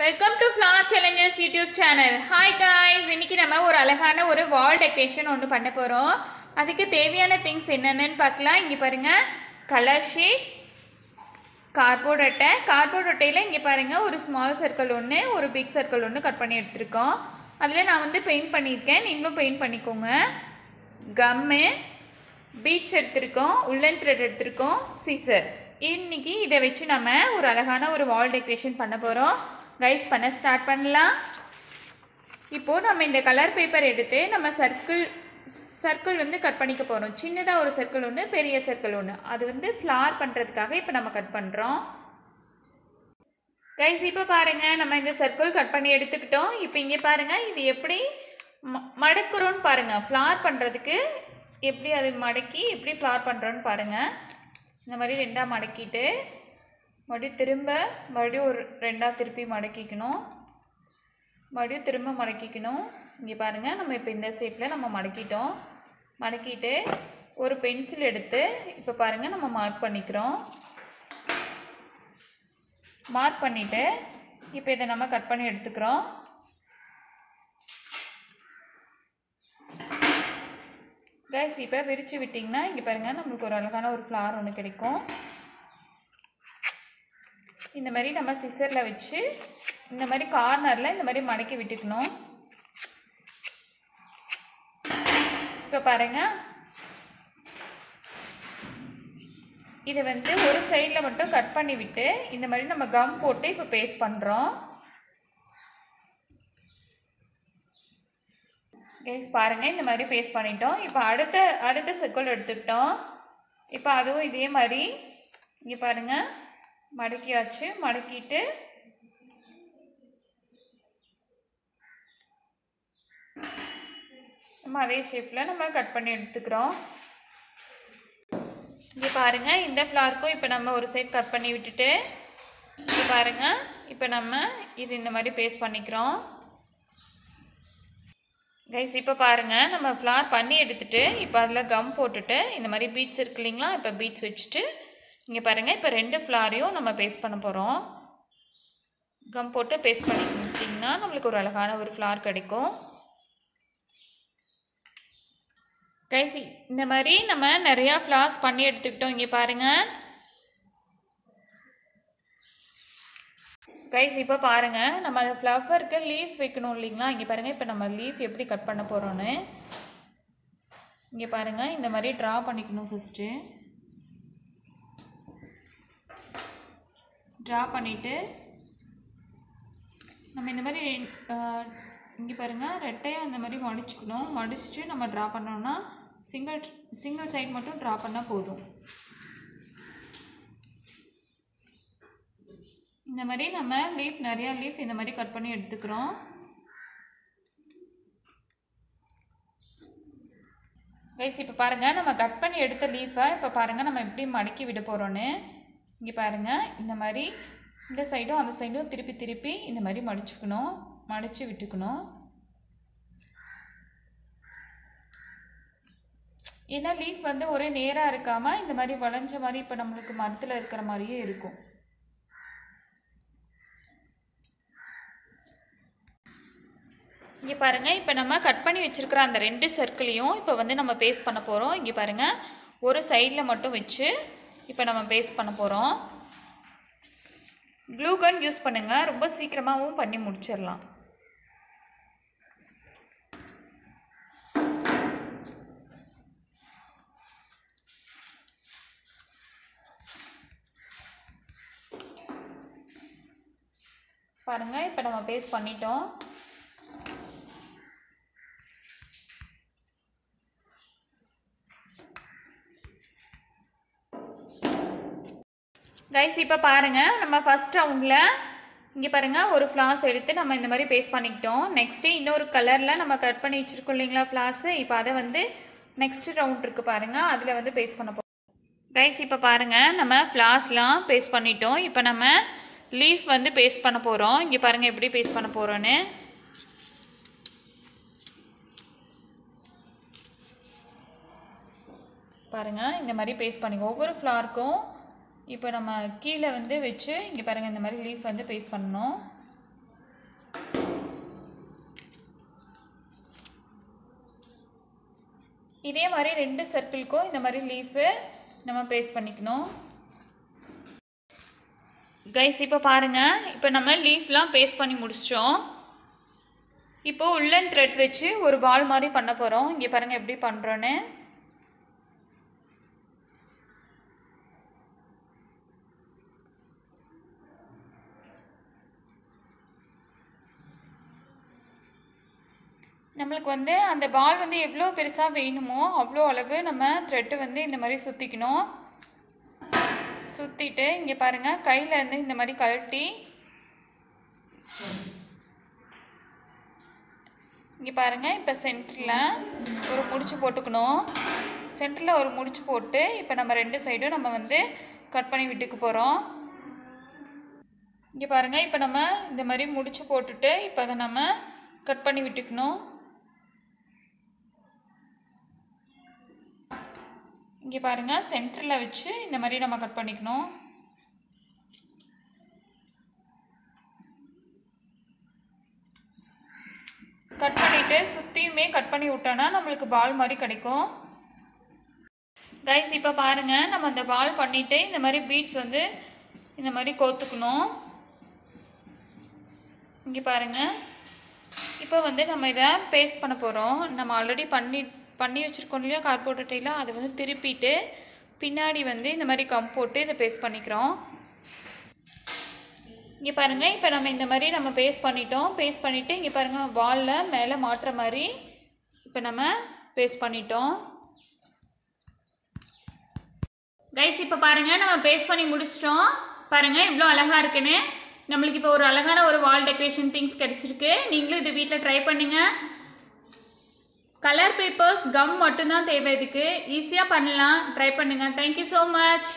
Welcome to flower challengers YouTube channel hi guys இன்னைக்கு நம்ம ஒரு அழகான ஒரு வால் டெக்கரேஷன் ஒன்று பண்ண போகிறோம் அதுக்கு தேவையான திங்ஸ் என்னென்னு பார்க்கலாம். இங்கே பாருங்கள் கலர் ஷீட் கார்போர்ட் அட்டை. கார்போர்ட் அட்டையில் இங்கே பாருங்கள் ஒரு ஸ்மால் சர்க்கிள் ஒன்று ஒரு பிக் சர்க்கிள் ஒன்று கட் பண்ணி எடுத்திருக்கோம். அதில் நான் வந்து பெயிண்ட் பண்ணியிருக்கேன். நீங்களும் பெயிண்ட் பண்ணிக்கோங்க. கம்மு பீச் எடுத்திருக்கோம். உள்ளன் த்ரெட் எடுத்திருக்கோம். சீசர் இன்னைக்கு இதை வச்சு நம்ம ஒரு அழகான ஒரு வால் டெக்கரேஷன் பண்ண போகிறோம் கைஸ் பண்ண ஸ்டார்ட் பண்ணலாம். இப்போது நம்ம இந்த கலர் பேப்பர் எடுத்து நம்ம சர்க்கிள் சர்க்கிள் வந்து கட் பண்ணிக்க போகிறோம் சின்னதாக ஒரு சர்க்கிள் ஒன்று பெரிய சர்க்கிள் ஒன்று அது வந்து ஃப்ளார் பண்ணுறதுக்காக இப்போ நம்ம கட் பண்ணுறோம் கைஸ் இப்போ பாருங்கள் நம்ம இந்த சர்க்கிள் கட் பண்ணி எடுத்துக்கிட்டோம். இப்போ இங்கே பாருங்கள் இது எப்படி ம மடக்குறோன்னு பாருங்கள் ஃப்ளார் பண்ணுறதுக்கு எப்படி அது மடக்கி எப்படி ஃப்ளார் பண்ணுறோன்னு பாருங்கள் இந்த மாதிரி ரெண்டாக மடக்கிட்டு மறுபடியும் திரும்ப மறுபடியும் ஒரு ரெண்டாக திருப்பி மடக்கிக்கணும். மறுபடியும் திரும்ப மடக்கிக்கணும். இங்கே பாருங்கள் நம்ம இப்போ இந்த சைட்டில் நம்ம மடக்கிட்டோம். மடக்கிட்டு ஒரு பென்சில் எடுத்து இப்போ பாருங்கள் நம்ம மார்க் பண்ணிக்கிறோம். மார்க் பண்ணிவிட்டு இப்போ இதை நம்ம கட் பண்ணி எடுத்துக்கிறோம். கைஸ் இப்போ விரித்து விட்டிங்கன்னா இங்கே பாருங்கள் நம்மளுக்கு ஒரு அழகான ஒரு ஃப்ளார் ஒன்று கிடைக்கும். இந்த மாதிரி நம்ம சிசரில் வச்சு இந்த மாதிரி கார்னரில் இந்த மாதிரி மடக்கி விட்டுக்கணும். இப்போ பாருங்கள் இதை வந்து ஒரு சைடில் மட்டும் கட் பண்ணிவிட்டு இந்த மாதிரி நம்ம கம் போட்டு இப்போ பேஸ்ட் பண்ணுறோம் கேஸ் பாருங்கள் இந்த மாதிரி பேஸ்ட் பண்ணிட்டோம். இப்போ அடுத்த அடுத்த சர்க்கிள் எடுத்துக்கிட்டோம். இப்போ அதுவும் இதே மாதிரி. இங்கே பாருங்கள் மடக்கியாச்சு மடக்கிட்டு நம்ம அதே ஷேப்பில் நம்ம கட் பண்ணி எடுத்துக்கிறோம். இங்கே பாருங்கள் இந்த ஃப்ளார்க்கும் இப்போ நம்ம ஒரு சைட் கட் பண்ணி விட்டுட்டு இங்கே பாருங்கள் இப்போ நம்ம இது இந்த மாதிரி பேஸ்ட் பண்ணிக்கிறோம். கைஸ் இப்போ பாருங்கள் நம்ம ஃப்ளார் பண்ணி எடுத்துகிட்டு இப்போ அதில் கம் போட்டுட்டு இந்த மாதிரி பீட்ஸ் இருக்கு இல்லைங்களா இப்போ பீட்ஸ் வச்சுட்டு இங்கே பாருங்கள் இப்போ ரெண்டு ஃப்ளாரையும் நம்ம பேஸ்ட் பண்ண போகிறோம் கம் போட்டு பேஸ்ட் பண்ணிக்கிட்டிங்கன்னா நம்மளுக்கு ஒரு அழகான ஒரு ஃப்ளார் கிடைக்கும். கைசி இந்த மாதிரி நம்ம நிறையா ஃப்ளார்ஸ் பண்ணி எடுத்துக்கிட்டோம். இங்கே பாருங்கள் கைஸ் இப்போ பாருங்கள் நம்ம அந்த ஃப்ளவருக்கு லீஃப் வைக்கணும் இல்லைங்களா? இங்கே பாருங்கள் இப்போ நம்ம லீஃப் எப்படி கட் பண்ண போகிறோன்னு இங்கே பாருங்கள் இந்த மாதிரி ட்ரா பண்ணிக்கணும் ஃபஸ்ட்டு ட்ரா பண்ணிவிட்டு நம்ம இந்த மாதிரி இங்கே பாருங்கள் ரெட்டையாக இந்த மாதிரி மடிச்சுக்கணும். மடிச்சுட்டு நம்ம ட்ரா பண்ணோம்னா சிங்கிள் சிங்கிள் சைட் மட்டும் ட்ரா பண்ணால் போதும். இந்த மாதிரி நம்ம லீஃப் நிறையா லீஃப் இந்த மாதிரி கட் பண்ணி எடுத்துக்கிறோம். கைஸ் இப்போ பாருங்கள் நம்ம கட் பண்ணி எடுத்த லீஃபை இப்போ பாருங்கள் நம்ம எப்படி மடக்கி விட போகிறோன்னு இங்கே பாருங்கள் இந்த மாதிரி இந்த சைடும் அந்த சைடும் திருப்பி திருப்பி இந்த மாதிரி மடிச்சுக்கணும். மடித்து விட்டுக்கணும். ஏன்னா லீஃப் வந்து ஒரே நேராக இருக்காமல் இந்த மாதிரி வளைஞ்ச மாதிரி இப்போ நம்மளுக்கு மரத்தில் இருக்கிற மாதிரியே இருக்கும். இங்கே பாருங்கள் இப்போ நம்ம கட் பண்ணி வச்சுருக்கிற அந்த ரெண்டு சர்க்கிளையும் இப்போ வந்து நம்ம பேஸ்ட் பண்ண போகிறோம் இங்கே பாருங்கள் ஒரு சைடில் மட்டும் வச்சு இப்போ நம்ம பேஸ்ட் பண்ண போகிறோம் க்ளூகன் யூஸ் பண்ணுங்கள் ரொம்ப சீக்கிரமாகவும் பண்ணி முடிச்சிடலாம். பாருங்கள் இப்போ நம்ம பேஸ்ட் பண்ணிட்டோம். கைஸ் இப்போ பாருங்கள் நம்ம ஃபஸ்ட் ரவுண்டில் இங்கே பாருங்கள் ஒரு ஃப்ளார்ஸ் எடுத்து நம்ம இந்த மாதிரி பேஸ்ட் பண்ணிக்கிட்டோம். நெக்ஸ்ட்டு இன்னொரு கலரில் நம்ம கட் பண்ணி வச்சுருக்கோம் இல்லைங்களா ஃப்ளாஸு இப்போ அதை வந்து நெக்ஸ்ட் ரவுண்ட் இருக்குது பாருங்கள் அதில் வந்து பேஸ்ட் பண்ண போகிறோம் கைஸ் இப்போ பாருங்கள் நம்ம ஃப்ளார்ஸ்லாம் பேஸ்ட் பண்ணிட்டோம். இப்போ நம்ம லீஃப் வந்து பேஸ்ட் பண்ண போகிறோம் இங்கே பாருங்கள் எப்படி பேஸ்ட் பண்ண போகிறோன்னு பாருங்கள் இந்த மாதிரி பேஸ்ட் பண்ணி ஒவ்வொரு ஃப்ளார்க்கும் இப்போ நம்ம கீழே வந்து வச்சு இங்கே பாருங்கள் இந்த மாதிரி லீஃப் வந்து பேஸ்ட் பண்ணணும். இதே மாதிரி ரெண்டு சர்க்கிளுக்கும் இந்த மாதிரி லீஃபு நம்ம பேஸ்ட் பண்ணிக்கணும். கைஸ் இப்போ பாருங்கள் இப்போ நம்ம லீஃப்லாம் பேஸ்ட் பண்ணி முடிச்சிட்டோம். இப்போது உள்ளன் த்ரெட் வச்சு ஒரு பால் மாதிரி பண்ண போகிறோம் இங்கே பாருங்கள் எப்படி பண்ணுறோன்னு நம்மளுக்கு வந்து அந்த பால் வந்து எவ்வளோ பெருசாக வேணுமோ அவ்வளோ அளவு நம்ம த்ரெட்டு வந்து இந்த மாதிரி சுற்றிக்கணும் சுற்றிட்டு இங்கே பாருங்கள் கையில் இருந்து இந்த மாதிரி கழட்டி. இங்கே பாருங்கள் இப்போ சென்டரில் ஒரு முடிச்சு போட்டுக்கணும். சென்டரில் ஒரு முடிச்சு போட்டு இப்போ நம்ம ரெண்டு சைடும் நம்ம வந்து கட் பண்ணி விட்டுக்கு போகிறோம் இங்கே பாருங்கள் இப்போ நம்ம இந்த மாதிரி முடிச்சு போட்டுட்டு இப்போ அதை நம்ம கட் பண்ணி விட்டுக்கணும். இங்கே பாருங்கள் சென்டரில் வச்சு இந்த மாதிரி நம்ம கட் பண்ணிக்கணும். கட் பண்ணிவிட்டு சுற்றியுமே கட் பண்ணி விட்டோன்னா நம்மளுக்கு பால் மாதிரி கிடைக்கும். கைஸ் இப்போ பாருங்கள் நம்ம அந்த பால் பண்ணிவிட்டு இந்த மாதிரி பீட்ஸ் வந்து இந்த மாதிரி கோத்துக்கணும். இங்கே பாருங்கள் இப்போ வந்து நம்ம இதை பேஸ்ட் பண்ண போகிறோம் நம்ம ஆல்ரெடி பண்ணி பண்ணி வச்சுருக்கோம் இல்லையா கார்போர்ட் அதை வந்து திருப்பிட்டு பின்னாடி வந்து இந்த மாதிரி கம் போட்டு இதை பேஸ்ட் பண்ணிக்கிறோம். இங்கே பாருங்கள் இப்போ நம்ம இந்த மாதிரி நம்ம பேஸ்ட் பண்ணிட்டோம். பேஸ்ட் பண்ணிவிட்டு இங்கே பாருங்கள் வாலில் மேலே மாட்டுற மாதிரி இப்போ நம்ம பேஸ்ட் பண்ணிட்டோம். கைஸ் இப்போ பாருங்கள் நம்ம பேஸ்ட் பண்ணி முடிச்சிட்டோம். பாருங்கள் இவ்வளோ அழகாக இருக்குன்னு. நம்மளுக்கு இப்போ ஒரு அழகான ஒரு வால் டெக்கரேஷன் திங்ஸ் கிடச்சிருக்கு. நீங்களும் இது வீட்டில் ட்ரை பண்ணுங்கள் கலர் பேப்பர்ஸ் கம் மட்டும்தான் தேவை இதுக்கு. ஈஸியாக பண்ணலாம். ட்ரை பண்ணுங்கள் தேங்க்யூ ஸோ மச்